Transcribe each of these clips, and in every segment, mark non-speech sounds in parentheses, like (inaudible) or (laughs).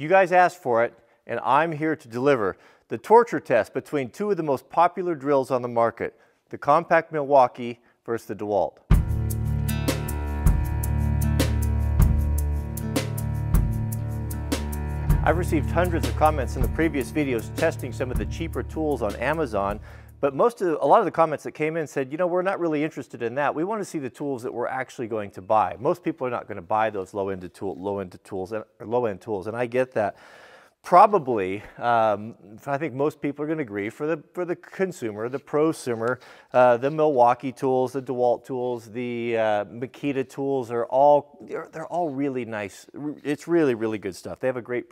You guys asked for it, and I'm here to deliver the torture test between two of the most popular drills on the market, the compact Milwaukee versus the DeWalt. I've received hundreds of comments in the previous videos testing some of the cheaper tools on Amazon, but most of a lot of the comments that came in said, you know, we're not really interested in that. We want to see the tools that we're actually going to buy. Most people are not going to buy those low-end tool, low-end tools, and low-end tools, and I get that probably, um, I think most people are going to agree for the for the consumer, the prosumer, uh, the Milwaukee tools, the DeWalt tools, the uh, Makita tools are all they're, they're all really nice. It's really really good stuff. They have a great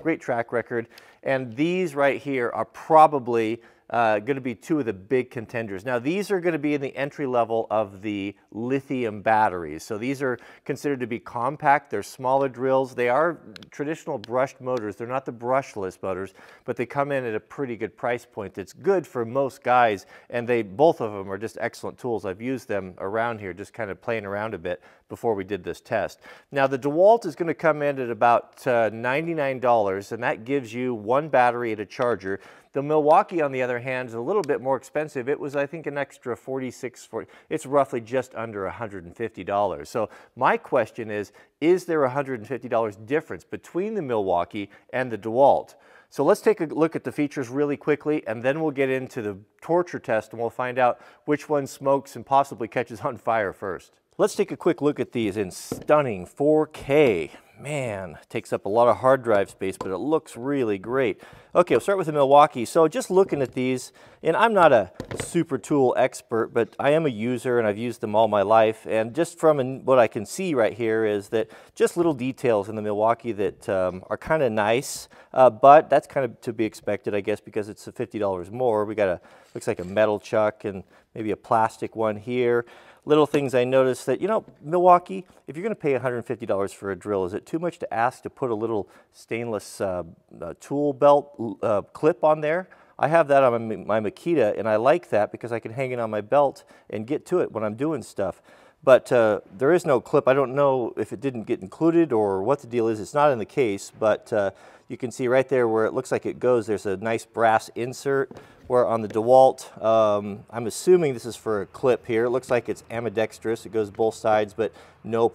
great track record, and these right here are probably uh, going to be two of the big contenders. Now these are going to be in the entry level of the lithium batteries. So these are considered to be compact. They're smaller drills. They are traditional brushed motors. They're not the brushless motors, but they come in at a pretty good price point that's good for most guys. And they both of them are just excellent tools. I've used them around here, just kind of playing around a bit before we did this test. Now the DeWalt is going to come in at about uh, $99 and that gives you one battery and a charger. The Milwaukee, on the other hand, is a little bit more expensive. It was, I think, an extra 46, 40, it's roughly just under $150. So my question is, is there a $150 difference between the Milwaukee and the DeWalt? So let's take a look at the features really quickly and then we'll get into the torture test and we'll find out which one smokes and possibly catches on fire first. Let's take a quick look at these in stunning 4K man, takes up a lot of hard drive space, but it looks really great. Okay, we'll start with the Milwaukee. So just looking at these, and I'm not a super tool expert, but I am a user and I've used them all my life. And just from what I can see right here is that just little details in the Milwaukee that um, are kind of nice, uh, but that's kind of to be expected, I guess, because it's $50 more. We got a, looks like a metal chuck and maybe a plastic one here little things I noticed that, you know, Milwaukee, if you're going to pay $150 for a drill, is it too much to ask to put a little stainless uh, uh, tool belt uh, clip on there? I have that on my, my Makita, and I like that because I can hang it on my belt and get to it when I'm doing stuff. But uh, there is no clip. I don't know if it didn't get included or what the deal is. It's not in the case, but uh, you can see right there where it looks like it goes, there's a nice brass insert where on the DeWalt, um, I'm assuming this is for a clip here. It looks like it's ambidextrous. It goes both sides, but no,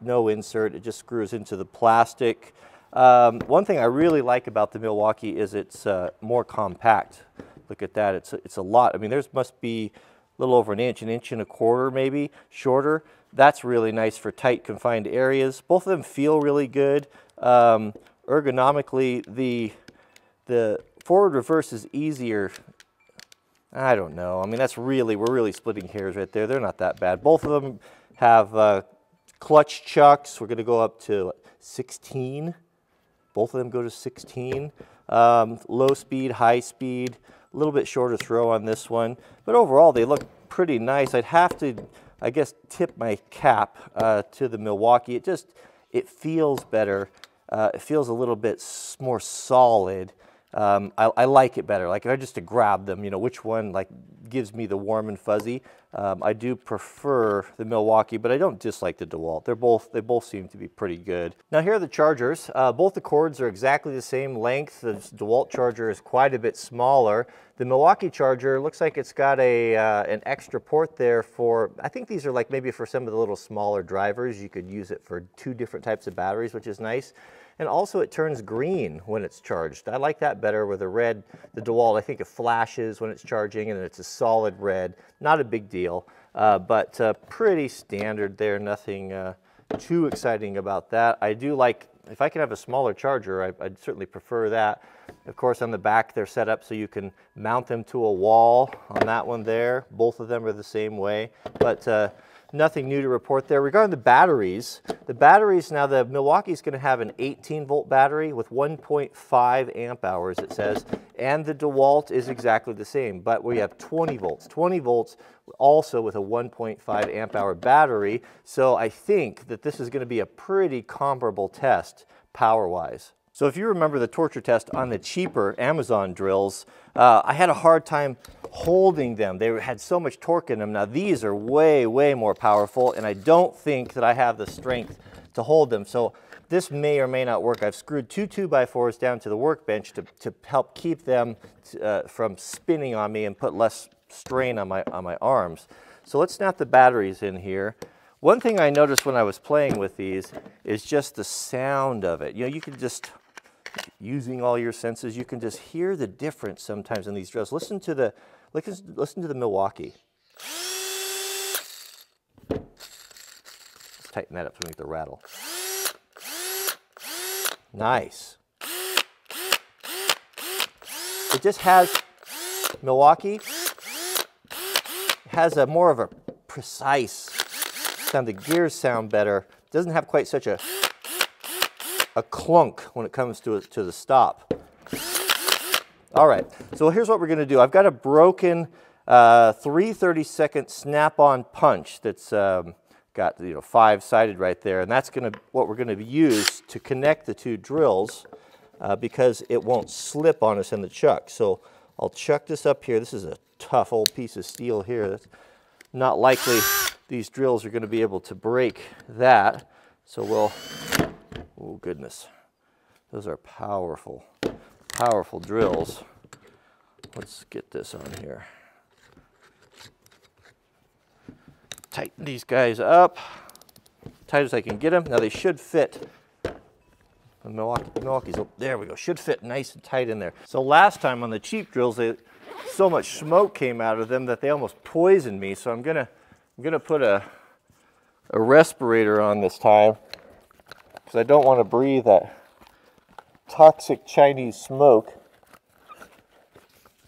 no insert. It just screws into the plastic. Um, one thing I really like about the Milwaukee is it's uh, more compact. Look at that. It's a, it's a lot. I mean, there's must be little over an inch, an inch and a quarter maybe, shorter. That's really nice for tight confined areas. Both of them feel really good. Um, ergonomically, the, the forward reverse is easier. I don't know. I mean, that's really, we're really splitting hairs right there. They're not that bad. Both of them have uh, clutch chucks. We're going to go up to 16. Both of them go to 16. Um, low speed, high speed, a little bit shorter throw on this one. But overall, they look pretty nice. I'd have to, I guess, tip my cap uh, to the Milwaukee. It just, it feels better. Uh, it feels a little bit more solid um, I, I, like it better. Like if I just to grab them, you know, which one like gives me the warm and fuzzy. Um, I do prefer the Milwaukee, but I don't dislike the DeWalt. They're both they both seem to be pretty good. Now here are the chargers. Uh, both the cords are exactly the same length. The DeWalt charger is quite a bit smaller. The Milwaukee charger looks like it's got a uh, an extra port there for. I think these are like maybe for some of the little smaller drivers. You could use it for two different types of batteries, which is nice. And also it turns green when it's charged. I like that better with a red. The DeWalt, I think it flashes when it's charging and then it's a solid red. Not a big deal, uh, but uh, pretty standard there. Nothing uh, too exciting about that. I do like, if I can have a smaller charger, I, would certainly prefer that. Of course, on the back, they're set up so you can mount them to a wall on that one there. Both of them are the same way. But uh, nothing new to report there. Regarding the batteries, the batteries, now the Milwaukee is going to have an 18 volt battery with 1.5 amp hours, it says, and the DeWalt is exactly the same, but we have 20 volts. 20 volts also with a 1.5 amp hour battery, so I think that this is going to be a pretty comparable test power-wise. So if you remember the torture test on the cheaper Amazon drills, uh, I had a hard time holding them. They had so much torque in them. Now these are way, way more powerful and I don't think that I have the strength to hold them. So this may or may not work. I've screwed two 2x4s down to the workbench to, to help keep them uh, from spinning on me and put less strain on my, on my arms. So let's snap the batteries in here. One thing I noticed when I was playing with these is just the sound of it. You know, you can just, using all your senses, you can just hear the difference sometimes in these drills. Listen to the, listen, listen to the Milwaukee. Let's tighten that up so we get the rattle. Nice. It just has, Milwaukee has a more of a precise sound. The gears sound better. It doesn't have quite such a a clunk when it comes to, it to the stop. All right, so here's what we're gonna do. I've got a broken uh, 332nd snap-on punch that's um, got you know five-sided right there, and that's gonna what we're gonna use to connect the two drills uh, because it won't slip on us in the chuck. So I'll chuck this up here. This is a tough old piece of steel here. That's not likely these drills are going to be able to break that. So we'll, oh goodness, those are powerful, powerful drills. Let's get this on here. Tighten these guys up, tight as I can get them. Now they should fit the Milwaukee, Milwaukee's, there we go, should fit nice and tight in there. So last time on the cheap drills, they, so much smoke came out of them that they almost poisoned me. So I'm gonna, I'm gonna put a, a respirator on this time because I don't want to breathe that toxic Chinese smoke.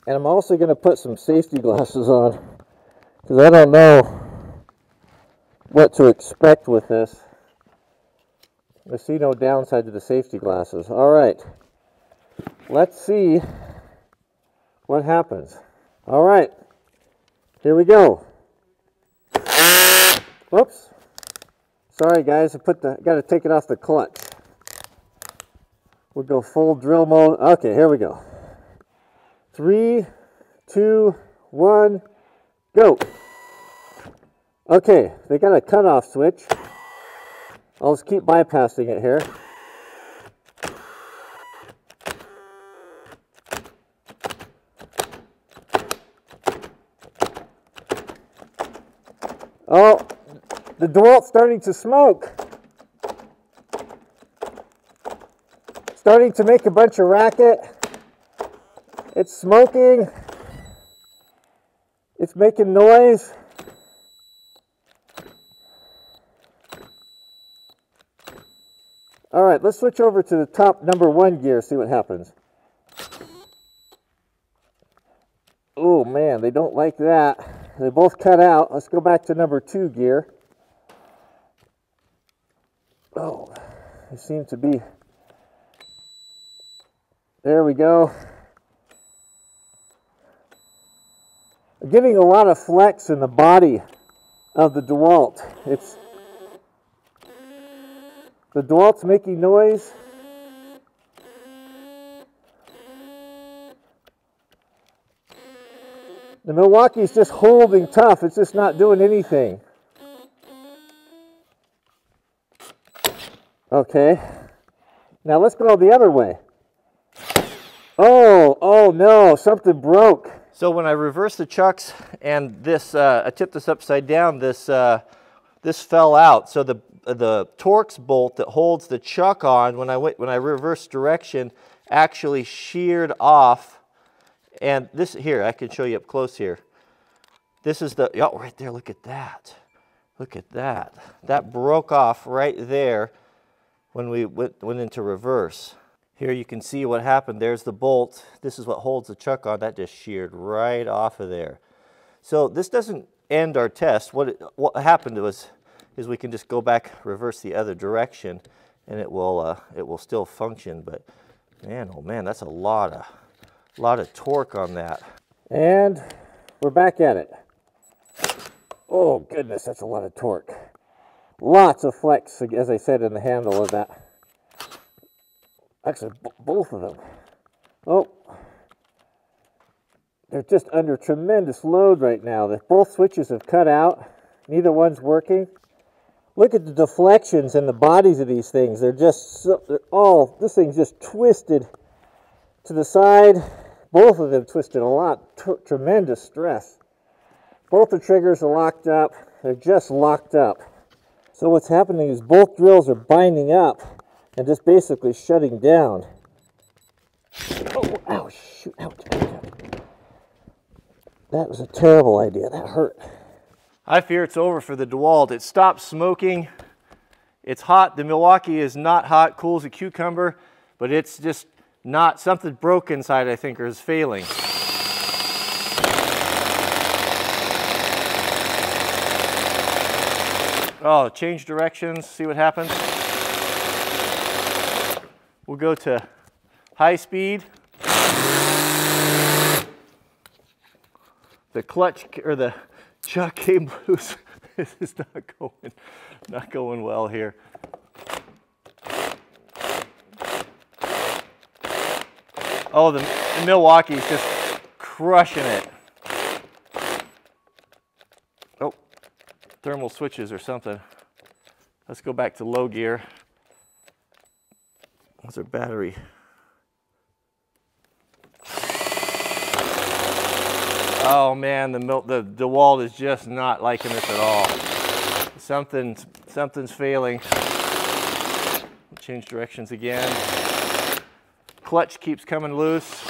And I'm also going to put some safety glasses on because I don't know what to expect with this. I see no downside to the safety glasses. All right, let's see what happens. All right, here we go. Whoops. Sorry guys, I put the, got to take it off the clutch. We'll go full drill mode. Okay, here we go. Three, two, one, go. Okay, they got a cutoff switch. I'll just keep bypassing it here. Oh, the DeWalt's starting to smoke. Starting to make a bunch of racket. It's smoking. It's making noise. All right, let's switch over to the top number one gear, see what happens. Oh man, they don't like that. They both cut out. Let's go back to number two gear. Oh, it seem to be. There we go. getting a lot of flex in the body of the DeWalt. It's the DeWalt's making noise. The Milwaukee's just holding tough. It's just not doing anything. Okay. Now let's go the other way. Oh, oh no, something broke. So when I reversed the chucks and this, uh, I tipped this upside down, this, uh, this fell out. So the the Torx bolt that holds the chuck on when I went when I reversed direction actually sheared off and this here I can show you up close here this is the oh right there look at that look at that that broke off right there when we went, went into reverse here you can see what happened there's the bolt this is what holds the chuck on that just sheared right off of there so this doesn't end our test what it, what happened was is we can just go back, reverse the other direction, and it will uh, it will still function. But man, oh man, that's a lot of lot of torque on that. And we're back at it. Oh goodness, that's a lot of torque. Lots of flex, as I said, in the handle of that. Actually, both of them. Oh, they're just under tremendous load right now. The both switches have cut out. Neither one's working. Look at the deflections in the bodies of these things. They're just, so, they're all, this thing's just twisted to the side. Both of them twisted a lot, tremendous stress. Both the triggers are locked up. They're just locked up. So what's happening is both drills are binding up and just basically shutting down. Oh, ow, shoot, ouch, ouch, ouch. That was a terrible idea. That hurt. I fear it's over for the DeWalt. It stopped smoking. It's hot. The Milwaukee is not hot, cool as a cucumber, but it's just not, something broke inside, I think, or is failing. Oh, change directions, see what happens. We'll go to high speed. The clutch, or the chuck came loose. (laughs) this is not going, not going well here. Oh, the, the Milwaukee's just crushing it. Thermal switches or something. Let's go back to low gear. What's our battery? Oh man, the the DeWalt is just not liking this at all. Something's something's failing. Change directions again clutch keeps coming loose.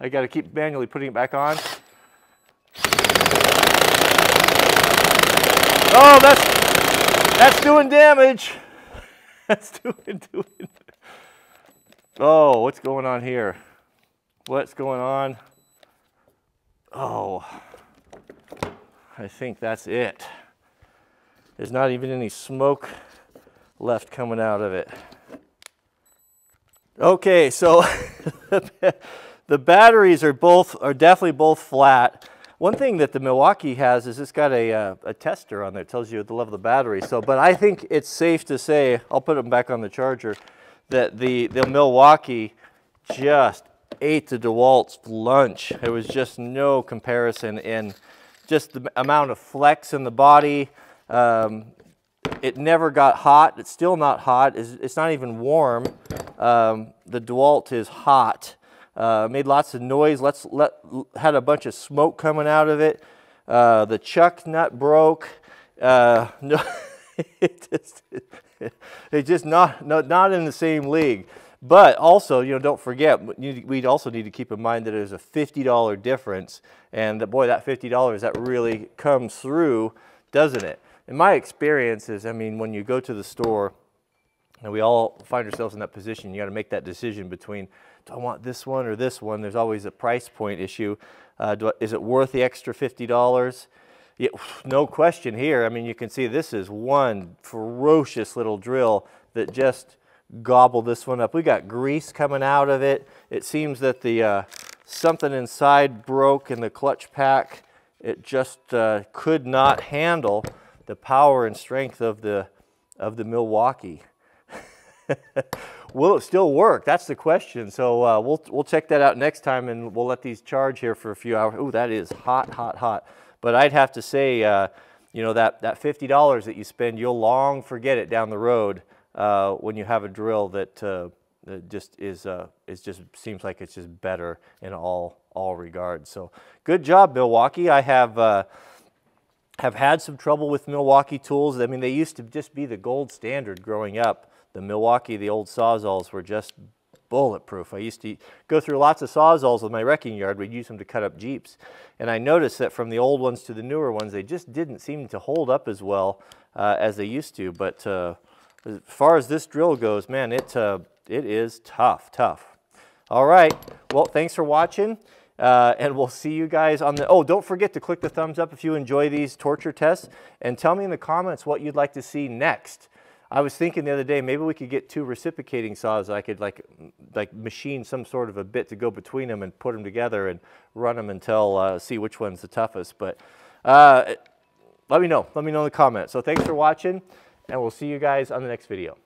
I got to keep manually putting it back on. Oh, that's that's doing damage. (laughs) That's doing doing. Oh, what's going on here? What's going on? Oh, I think that's it. There's not even any smoke left coming out of it. Okay, so (laughs) the batteries are both are definitely both flat. One thing that the Milwaukee has is it's got a, uh, a tester on there. It tells you the level of the battery. So, but I think it's safe to say, I'll put them back on the charger, that the, the Milwaukee just ate the DeWalt's lunch. There was just no comparison in just the amount of flex in the body. Um, it never got hot. It's still not hot. It's, it's not even warm. Um, the DeWalt is hot. Uh, made lots of noise. Let's let had a bunch of smoke coming out of it. Uh, the chuck nut broke. Uh, (laughs) no, it just it just not, not not in the same league. But also, you know, don't forget, we also need to keep in mind that there's a $50 difference, and that, boy, that $50 that really comes through, doesn't it? In my experience is, I mean, when you go to the store, and we all find ourselves in that position. You got to make that decision between, do I want this one or this one? There's always a price point issue. Uh, I, is it worth the extra $50? Yeah, no question here. I mean, you can see this is one ferocious little drill that just gobbled this one up. We got grease coming out of it. It seems that the uh, something inside broke in the clutch pack. It just uh, could not handle the power and strength of the of the Milwaukee. (laughs) Will it still work? That's the question. So uh, we'll, we'll check that out next time and we'll let these charge here for a few hours. Oh, that is hot, hot, hot. But I'd have to say, uh, you know, that, that $50 that you spend, you'll long forget it down the road uh, when you have a drill that, uh, that just is, uh, is just seems like it's just better in all, all regards. So good job, Milwaukee. I have, uh, have had some trouble with Milwaukee tools. I mean, they used to just be the gold standard growing up the Milwaukee, the old Sawzalls were just bulletproof. I used to go through lots of Sawzalls with my wrecking yard. We'd use them to cut up Jeeps. And I noticed that from the old ones to the newer ones, they just didn't seem to hold up as well uh, as they used to. But uh, as far as this drill goes, man, it, uh, it is tough, tough. All right. Well, thanks for watching. Uh, and we'll see you guys on the, oh, don't forget to click the thumbs up if you enjoy these torture tests and tell me in the comments what you'd like to see next. I was thinking the other day, maybe we could get two reciprocating saws. I could like, like machine some sort of a bit to go between them and put them together and run them until uh, see which one's the toughest. But uh, let me know. Let me know in the comments. So thanks for watching, and we'll see you guys on the next video.